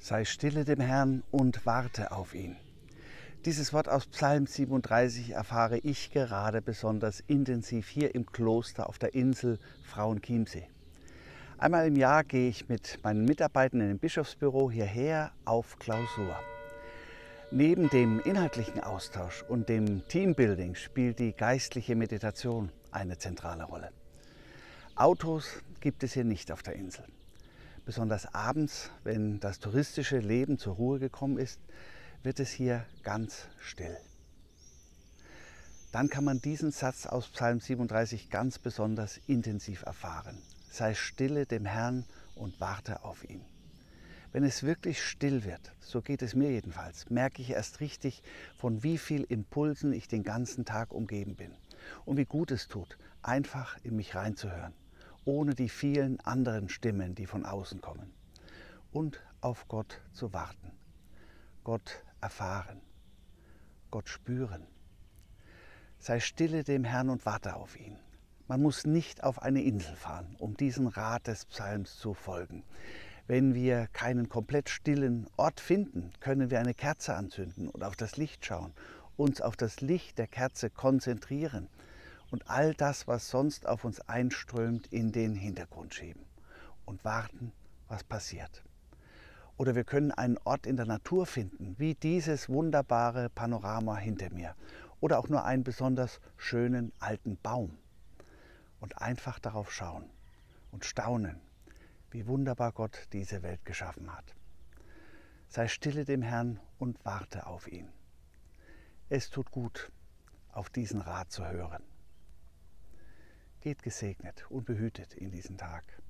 Sei stille dem Herrn und warte auf ihn. Dieses Wort aus Psalm 37 erfahre ich gerade besonders intensiv hier im Kloster auf der Insel Frauenchiemsee. Einmal im Jahr gehe ich mit meinen Mitarbeitern im Bischofsbüro hierher auf Klausur. Neben dem inhaltlichen Austausch und dem Teambuilding spielt die geistliche Meditation eine zentrale Rolle. Autos gibt es hier nicht auf der Insel. Besonders abends, wenn das touristische Leben zur Ruhe gekommen ist, wird es hier ganz still. Dann kann man diesen Satz aus Psalm 37 ganz besonders intensiv erfahren. Sei stille dem Herrn und warte auf ihn. Wenn es wirklich still wird, so geht es mir jedenfalls, merke ich erst richtig, von wie viel Impulsen ich den ganzen Tag umgeben bin und wie gut es tut, einfach in mich reinzuhören ohne die vielen anderen Stimmen, die von außen kommen. Und auf Gott zu warten. Gott erfahren. Gott spüren. Sei stille dem Herrn und warte auf ihn. Man muss nicht auf eine Insel fahren, um diesen Rat des Psalms zu folgen. Wenn wir keinen komplett stillen Ort finden, können wir eine Kerze anzünden und auf das Licht schauen, uns auf das Licht der Kerze konzentrieren und all das, was sonst auf uns einströmt, in den Hintergrund schieben und warten, was passiert. Oder wir können einen Ort in der Natur finden, wie dieses wunderbare Panorama hinter mir. Oder auch nur einen besonders schönen alten Baum. Und einfach darauf schauen und staunen, wie wunderbar Gott diese Welt geschaffen hat. Sei stille dem Herrn und warte auf ihn. Es tut gut, auf diesen Rat zu hören. Geht gesegnet und behütet in diesen Tag.